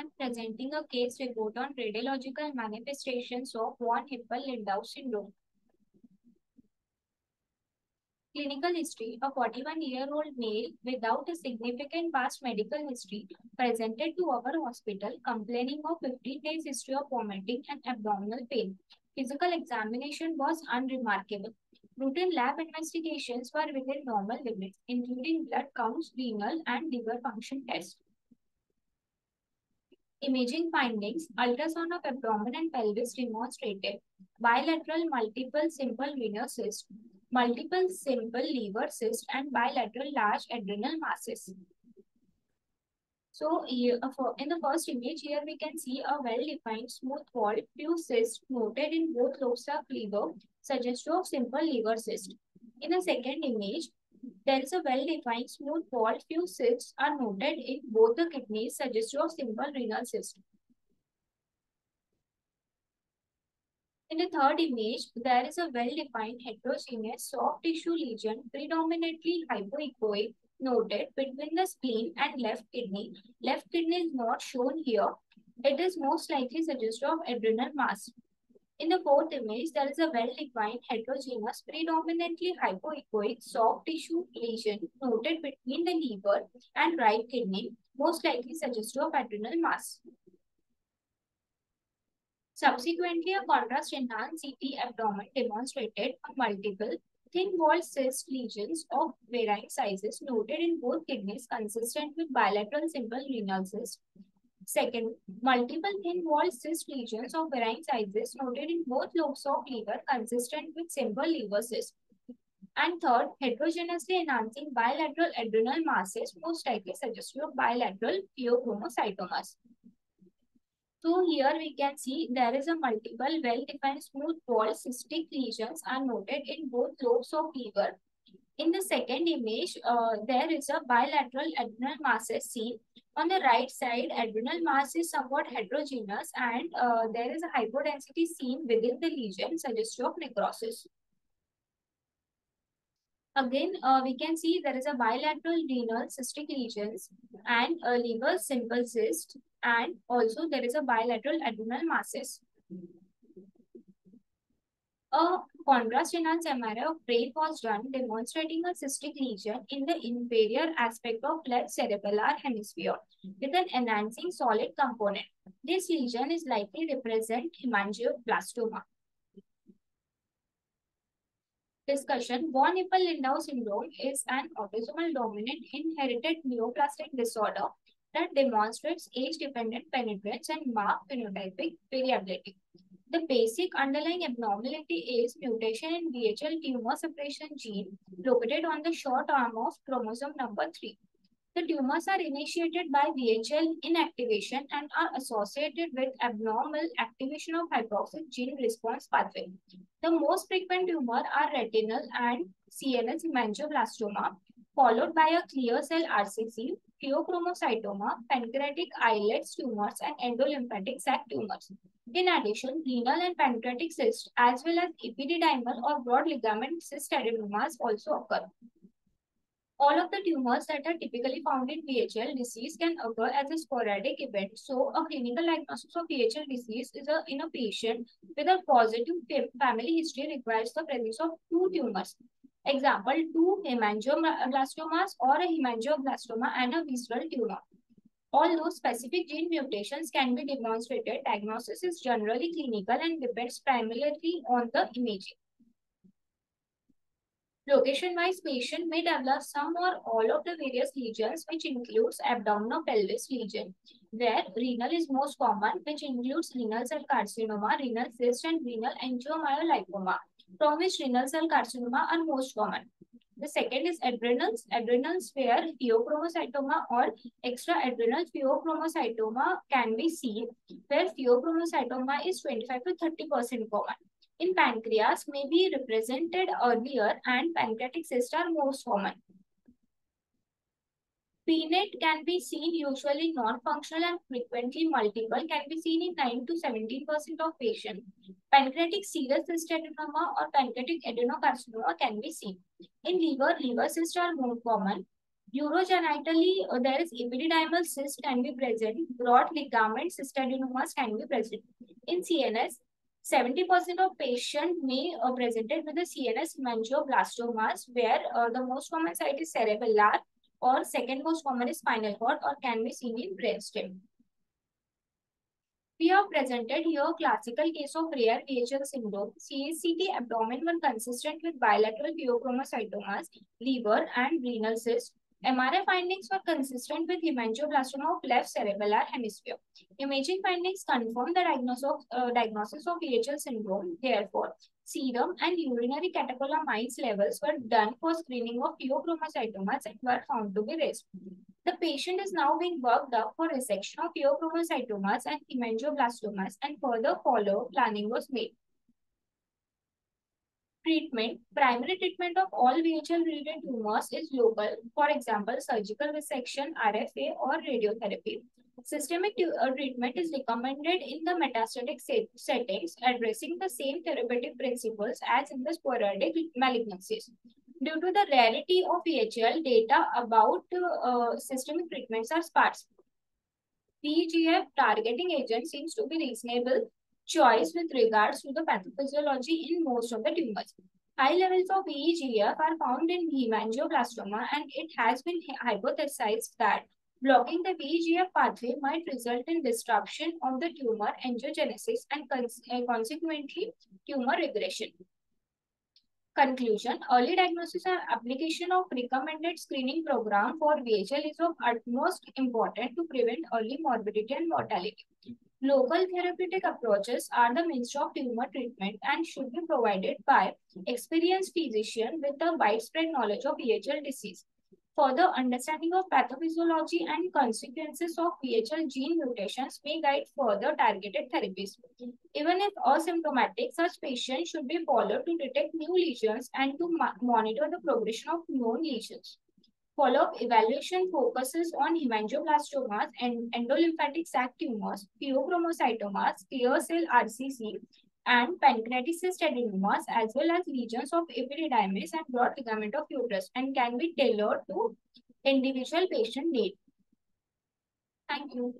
and presenting a case report on radiological manifestations of von Hippel-Lindau syndrome. Clinical history. A 41-year-old male without a significant past medical history presented to our hospital complaining of 15 days history of vomiting and abdominal pain. Physical examination was unremarkable. Routine lab investigations were within normal limits, including blood counts, renal, and liver function tests. Imaging findings, ultrasound of abdomen and pelvis demonstrated bilateral multiple simple renal cyst, multiple simple liver cyst, and bilateral large adrenal masses. So uh, in the first image here, we can see a well-defined smooth wall, few cysts noted in both lobes of liver, suggestive of simple liver cyst. In the second image, there is a well-defined smooth wall, few cysts are noted in both the kidneys, suggestive of simple renal cyst. In the third image, there is a well-defined heterogeneous soft tissue lesion, predominantly hypoechoic, noted between the spleen and left kidney. Left kidney is not shown here. It is most likely suggestive of adrenal mass. In the fourth image, there is a well-defined heterogeneous, predominantly hypoechoic soft tissue lesion noted between the liver and right kidney, most likely suggestive of adrenal mass. Subsequently, a contrast-enhanced CT abdomen demonstrated multiple thin-walled cyst lesions of varying sizes noted in both kidneys consistent with bilateral simple renal cyst. Second, multiple thin-walled cyst lesions of varying sizes noted in both lobes of liver consistent with simple liver cyst. And third, heterogeneously enhancing bilateral adrenal masses most likely suggestive of bilateral pheochromocytomas. So here we can see there is a multiple well-defined smooth wall cystic lesions are noted in both lobes of liver. In the second image, uh, there is a bilateral adrenal masses seen. On the right side, adrenal mass is somewhat heterogeneous and uh, there is a hypodensity seen within the lesion suggestive of necrosis. Again, uh, we can see there is a bilateral renal cystic lesions and a liver simple cyst and also there is a bilateral adrenal masses. A contrast enhanced MRI of brain was done demonstrating a cystic lesion in the inferior aspect of left cerebellar hemisphere with an enhancing solid component. This lesion is likely represent hemangioblastoma. Discussion Von Hippel-Lindau syndrome is an autosomal dominant inherited neoplastic disorder that demonstrates age-dependent penetrance and marked phenotypic variability. The basic underlying abnormality is mutation in VHL tumor suppression gene located on the short arm of chromosome number 3. The tumors are initiated by VHL inactivation and are associated with abnormal activation of hypoxic gene response pathway. The most frequent tumor are retinal and CNS hemangioblastoma, followed by a clear cell RCC, pheochromocytoma, pancreatic islets tumors, and endolymphatic sac tumors. In addition, renal and pancreatic cysts, as well as epididymal or broad ligament cyst adenomas also occur. All of the tumors that are typically found in VHL disease can occur as a sporadic event. So, a clinical diagnosis of VHL disease is a, in a patient with a positive family history requires the presence of two tumors. Example, two hemangioblastomas or a hemangioblastoma and a visceral tumor. Although specific gene mutations can be demonstrated, diagnosis is generally clinical and depends primarily on the imaging. Location-wise, patient may develop some or all of the various lesions, which includes abdominal pelvis lesion, where renal is most common, which includes renal cell carcinoma, renal cyst, and renal angiomyolipoma, from which renal cell carcinoma are most common. The second is adrenals. Adrenals where pheochromocytoma or extra-adrenal pheochromocytoma can be seen, where pheochromocytoma is 25 to 30% common in pancreas may be represented earlier and pancreatic cysts are most common. PNET can be seen usually non-functional and frequently multiple can be seen in 9 to 17% of patients. Pancreatic serous cyst adenoma or pancreatic adenocarcinoma can be seen. In liver, liver cysts are more common. Urogenitally, uh, there is epididymal cyst can be present. Broad ligament cystadenomas can be present. In CNS, 70% of patients may uh, presented with the CNS hemangioblastomas, where uh, the most common site is cerebellar, or second most common is spinal cord, or can be seen in brainstem. We have presented here classical case of rare VHL syndrome. CECT abdomen were consistent with bilateral pheochromocytomas, liver and renal cyst. MRI findings were consistent with hemangioblastoma of left cerebellar hemisphere. Imaging findings confirm the diagnosis of, uh, diagnosis of VHL syndrome. Therefore, serum and urinary catecholamines levels were done for screening of pheochromocytomas and were found to be raised. The patient is now being worked up for resection of pheochromocytomas and hemangioblastomas and further follow planning was made. Treatment. Primary treatment of all VHL-related tumors is local, for example, surgical resection, RFA, or radiotherapy. Systemic uh, treatment is recommended in the metastatic settings, addressing the same therapeutic principles as in the sporadic malignancies. Due to the rarity of VHL, data about uh, systemic treatments are sparse. VEGF targeting agent seems to be reasonable choice with regards to the pathophysiology in most of the tumors. High levels of VEGF are found in hemangioblastoma and it has been hypothesized that blocking the VEGF pathway might result in disruption of the tumor angiogenesis and consequently tumor regression. Conclusion, early diagnosis and application of recommended screening program for VHL is of utmost important to prevent early morbidity and mortality. Local therapeutic approaches are the means of tumor treatment and should be provided by experienced physician with a widespread knowledge of VHL disease. Further understanding of pathophysiology and consequences of VHL gene mutations may guide further targeted therapies. Even if asymptomatic, such patients should be followed to detect new lesions and to monitor the progression of known lesions. Follow-up evaluation focuses on hemangioblastomas and endolymphatic sac tumors, pheochromocytomas, clear cell RCC, and pancreatic cyst adenomas, as well as lesions of epididymis and broad ligament of uterus, and can be tailored to individual patient need. Thank you.